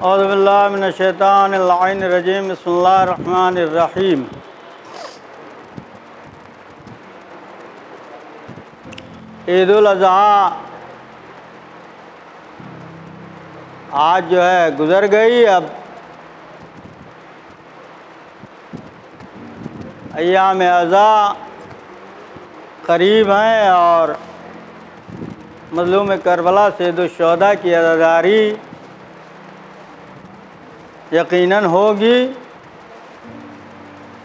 अज़बिल्लाशैतानरजीम बसमीम ईद अज़हा आज जो है गुज़र गई अब। अयाम अज़ा करीब हैं और मजलूम करबला से सैदुलशहदा की अदादारी। यकीनन होगी।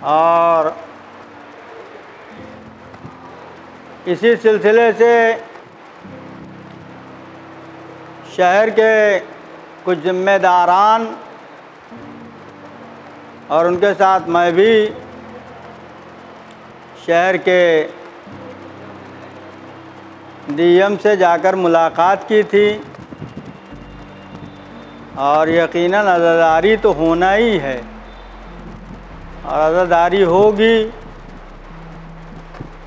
और इसी सिलसिले से शहर के कुछ ज़िम्मेदारान और उनके साथ मैं भी शहर के डीएम से जाकर मुलाकात की थी। और यकीनन अज़ादारी तो होना ही है। और अज़ादारी होगी,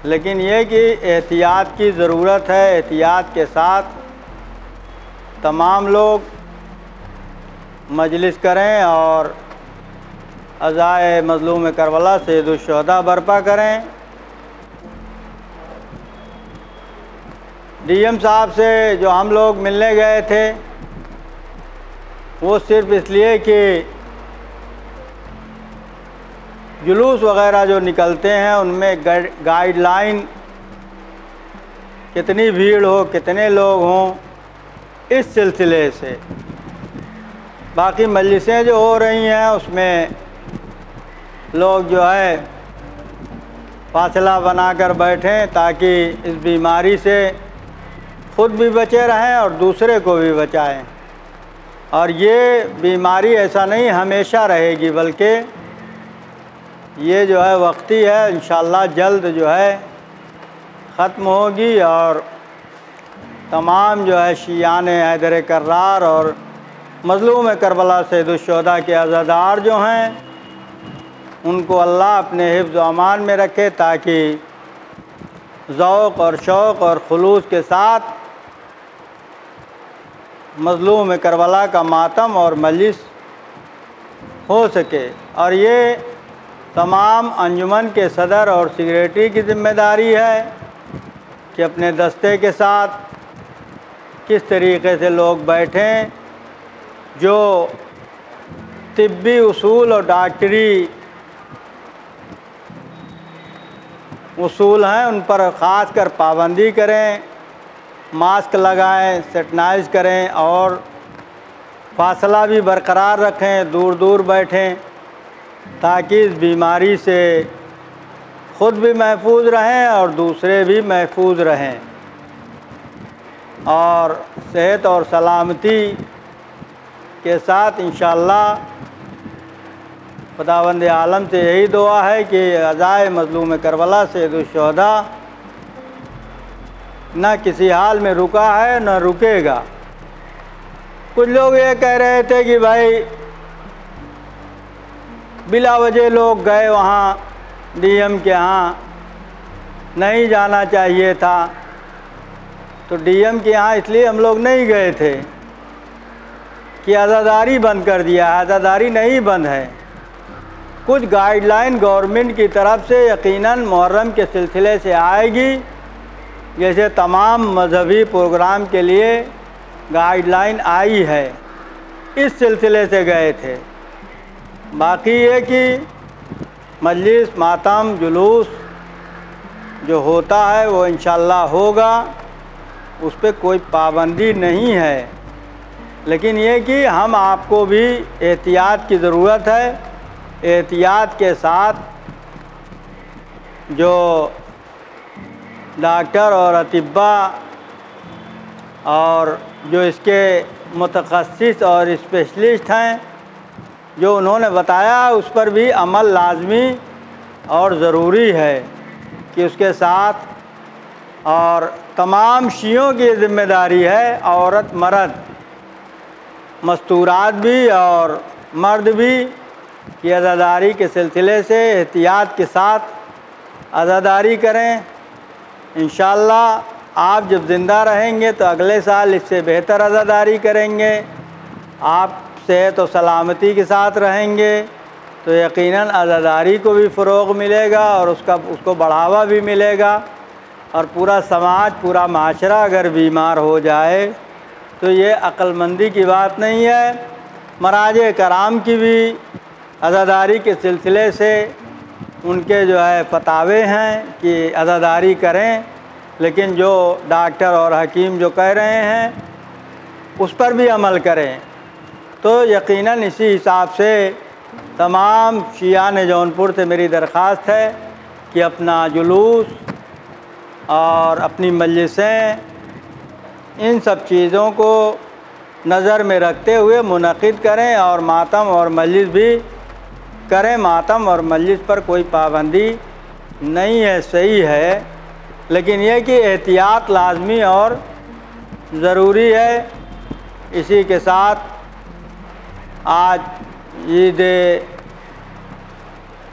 लेकिन ये कि एहतियात की ज़रूरत है, एहतियात के साथ तमाम लोग मजलिस करें और अज़ाए मज़लूम करबला दुशहदा बर्पा करें। डीएम साहब से जो हम लोग मिलने गए थे वो सिर्फ़ इसलिए कि जुलूस वगैरह जो निकलते हैं, उनमें गाइडलाइन कितनी भीड़ हो, कितने लोग हों, इस सिलसिले से। बाकी मजलिसें जो हो रही हैं, उसमें लोग जो है, फासला बनाकर बैठें ताकि इस बीमारी से खुद भी बचे रहें और दूसरे को भी बचाएँ। और ये बीमारी ऐसा नहीं, हमेशा रहेगी, बल्कि ये जो है वक्ती है इन जल्द जो है ख़त्म होगी और तमाम जो है शियान हैदर करार और मज़लूम करबला सैदुलशहदा के अज़ादार जो हैं, उनको अल्लाह अपने हिफ्ज़ अमान में रखे ताकि ज़ौक़ और शौक़ और खलूस के साथ मज़लूम करबला का मातम और मजलिस हो सके। और ये तमाम अंजुमन के सदर और सिगरेटरी की ज़िम्मेदारी है कि अपने दस्ते के साथ किस तरीके से लोग बैठें जो तिब्बी उसूल और डॉक्टरी उसूल हैं, उन पर ख़ास कर पाबंदी करें। मास्क लगाएँ सेटनाइज करें और फासला भी बरकरार रखें दूर दूर बैठें, ताकि इस बीमारी से ख़ुद भी महफूज रहें और दूसरे भी महफूज रहें। और सेहत और सलामती के साथ इन खुदावंद आलम से यही दुआ है कि अज़ाय मजलूम करबला से दुशहदा न किसी हाल में रुका है, न रुकेगा। कुछ लोग ये कह रहे थे कि भाई, बिला वजह लोग गए वहाँ, डीएम के यहाँ, नहीं जाना चाहिए था। तो डीएम के यहाँ इसलिए हम लोग नहीं गए थे कि आज़ादारी बंद कर दिया है, आज़ादारी नहीं बंद है। कुछ गाइडलाइन गवर्नमेंट की तरफ़ से यकीनन मुहर्रम के सिलसिले से आएगी। जैसे तमाम मजहबी प्रोग्राम के लिए गाइडलाइन आई है, इस सिलसिले से गए थे। बाकी ये कि मजलिस मातम जुलूस जो होता है वो इन होगा, उस पर कोई पाबंदी नहीं है। लेकिन ये कि हम आपको भी एहतियात की ज़रूरत है, एहतियात के साथ जो डॉक्टर और अतिबा और जो इसके मुतखस और स्पेशलिस्ट हैं, जो उन्होंने बताया, उस पर भी अमल लाजमी और ज़रूरी है कि उसके साथ और तमाम शीयों की ज़िम्मेदारी है, औरत, मर्द, मस्तूरात भी और मर्द भी, की अज़ादारी के सिलसिले से एहतियात के साथ अज़ादारी करें। इन आप जब ज़िंदा रहेंगे तो अगले साल इससे बेहतर अज़ादारी करेंगे। आप सेहत और सलामती के साथ रहेंगे तो यकीनन अज़ादारी को भी फ़रोग़ मिलेगा और उसका, उसको बढ़ावा भी मिलेगा और पूरा समाज, पूरा माशरा अगर बीमार हो जाए तो ये अक्लमंदी की बात नहीं है। मराज कराम की भी अज़ादारी के सिलसिले से उनके जो है फतावे हैं कि अज़ादारी करें, लेकिन जो डॉक्टर और हकीम जो कह रहे हैं, उस पर भी अमल करें। तो यकीनन इसी हिसाब से तमाम शियान जौनपुर से मेरी दरख्वास्त है कि अपना जुलूस और अपनी मजलिसें, इन सब चीज़ों को नज़र में रखते हुए मुनद करें और मातम और मजलिस भी करें मातम और मजलिस पर कोई पाबंदी नहीं है, सही है। लेकिन यह कि एहतियात लाजमी और ज़रूरी है, इसी के साथ आज ईद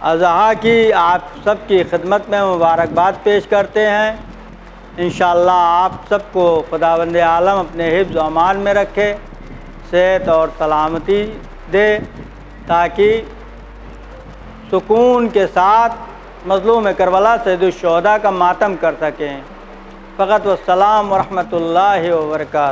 अज़हा की आप सबकी खिदमत में मुबारकबाद पेश करते हैं। इन आप सबको खुदाबंद आलम अपने हिफ्ज़ अमान में रखे, सेहत और सलामती दे, ताकि सुकून के साथ मजलूम करबला सैदुलशहदा का मातम कर सकें। फ़कत वसलाम वरहमल वर्का